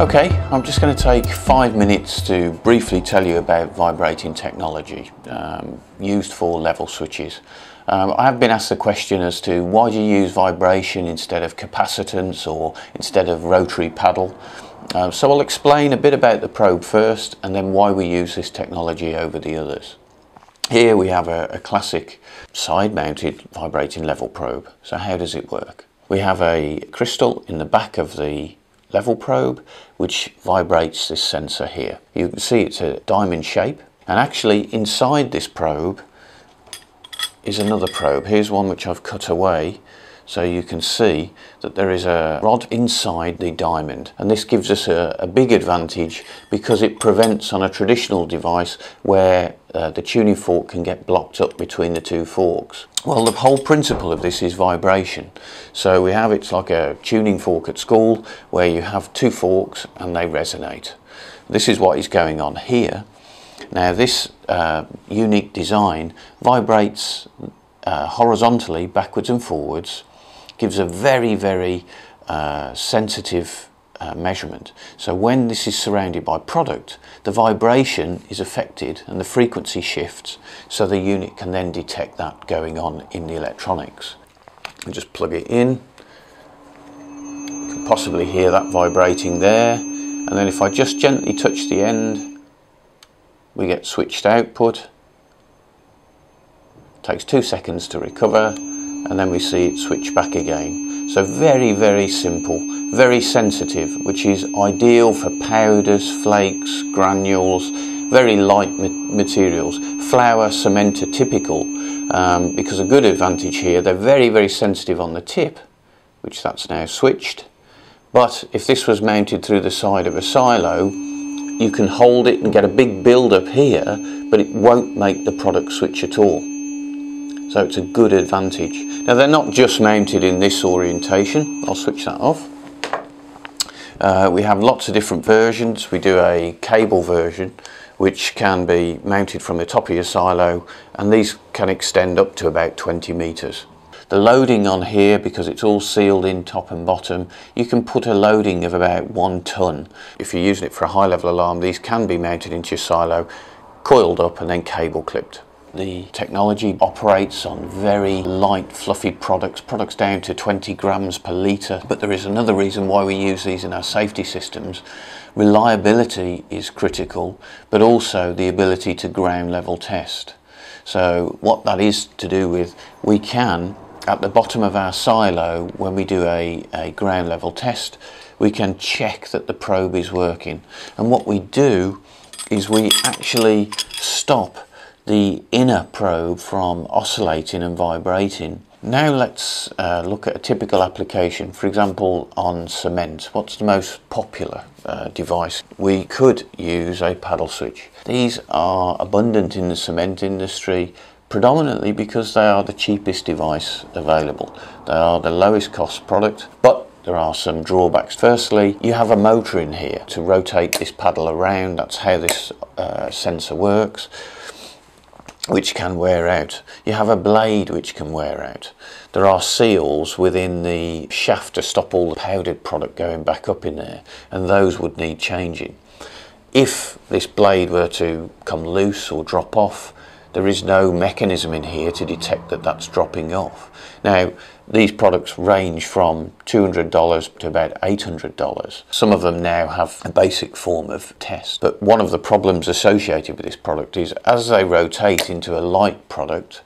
Okay, I'm just going to take five minutes to briefly tell you about vibrating technology um, used for level switches. Um, I have been asked the question as to why do you use vibration instead of capacitance or instead of rotary paddle. Um, so I'll explain a bit about the probe first and then why we use this technology over the others. Here we have a, a classic side mounted vibrating level probe. So how does it work? We have a crystal in the back of the level probe which vibrates this sensor here. You can see it's a diamond shape and actually inside this probe is another probe. Here's one which I've cut away so you can see that there is a rod inside the diamond and this gives us a, a big advantage because it prevents on a traditional device where uh, the tuning fork can get blocked up between the two forks. Well the whole principle of this is vibration so we have it's like a tuning fork at school where you have two forks and they resonate. This is what is going on here. Now this uh, unique design vibrates uh, horizontally backwards and forwards gives a very, very uh, sensitive uh, measurement. So when this is surrounded by product, the vibration is affected and the frequency shifts so the unit can then detect that going on in the electronics. And just plug it in. You can possibly hear that vibrating there. And then if I just gently touch the end, we get switched output. Takes two seconds to recover and then we see it switch back again. So very, very simple, very sensitive, which is ideal for powders, flakes, granules, very light materials. Flour, cement are typical um, because a good advantage here, they're very, very sensitive on the tip, which that's now switched. But if this was mounted through the side of a silo, you can hold it and get a big build up here, but it won't make the product switch at all. So it's a good advantage. Now they're not just mounted in this orientation. I'll switch that off. Uh, we have lots of different versions. We do a cable version which can be mounted from the top of your silo and these can extend up to about 20 meters. The loading on here, because it's all sealed in top and bottom, you can put a loading of about one ton. If you're using it for a high level alarm, these can be mounted into your silo, coiled up and then cable clipped. The technology operates on very light, fluffy products, products down to 20 grams per litre. But there is another reason why we use these in our safety systems. Reliability is critical, but also the ability to ground level test. So what that is to do with, we can, at the bottom of our silo, when we do a, a ground level test, we can check that the probe is working. And what we do is we actually stop the inner probe from oscillating and vibrating. Now let's uh, look at a typical application, for example on cement. What's the most popular uh, device? We could use a paddle switch. These are abundant in the cement industry predominantly because they are the cheapest device available. They are the lowest cost product, but there are some drawbacks. Firstly, you have a motor in here to rotate this paddle around. That's how this uh, sensor works which can wear out. You have a blade which can wear out. There are seals within the shaft to stop all the powdered product going back up in there and those would need changing. If this blade were to come loose or drop off, there is no mechanism in here to detect that that's dropping off. Now, these products range from $200 to about $800. Some of them now have a basic form of test, but one of the problems associated with this product is as they rotate into a light product,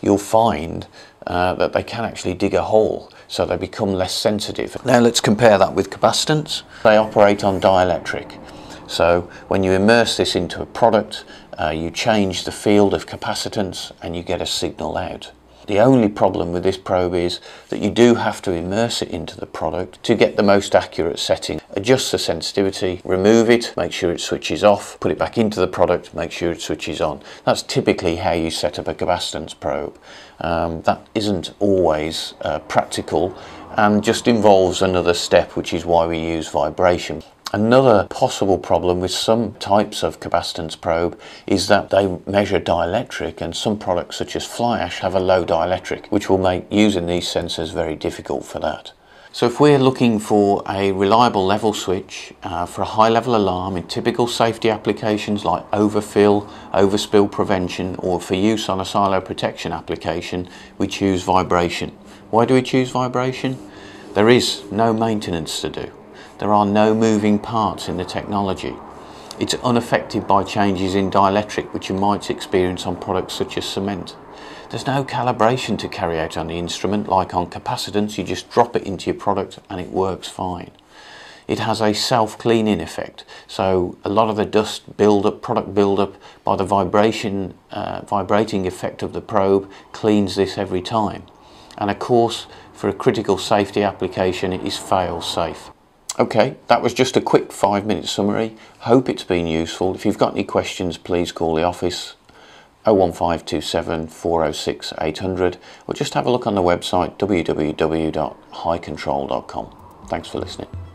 you'll find uh, that they can actually dig a hole so they become less sensitive. Now let's compare that with capacitance. They operate on dielectric. So when you immerse this into a product, uh, you change the field of capacitance and you get a signal out. The only problem with this probe is that you do have to immerse it into the product to get the most accurate setting. Adjust the sensitivity, remove it, make sure it switches off, put it back into the product, make sure it switches on. That's typically how you set up a capacitance probe. Um, that isn't always uh, practical and just involves another step which is why we use vibration. Another possible problem with some types of capacitance probe is that they measure dielectric and some products such as fly ash have a low dielectric which will make using these sensors very difficult for that. So if we're looking for a reliable level switch uh, for a high level alarm in typical safety applications like overfill, overspill prevention or for use on a silo protection application, we choose vibration. Why do we choose vibration? There is no maintenance to do. There are no moving parts in the technology. It's unaffected by changes in dielectric which you might experience on products such as cement. There's no calibration to carry out on the instrument like on capacitance, you just drop it into your product and it works fine. It has a self-cleaning effect, so a lot of the dust build-up, product build-up by the vibration, uh, vibrating effect of the probe cleans this every time. And of course, for a critical safety application, it is fail-safe. Okay, that was just a quick five minute summary. Hope it's been useful. If you've got any questions, please call the office 01527 406 800 or just have a look on the website www.hycontrol.com. Thanks for listening.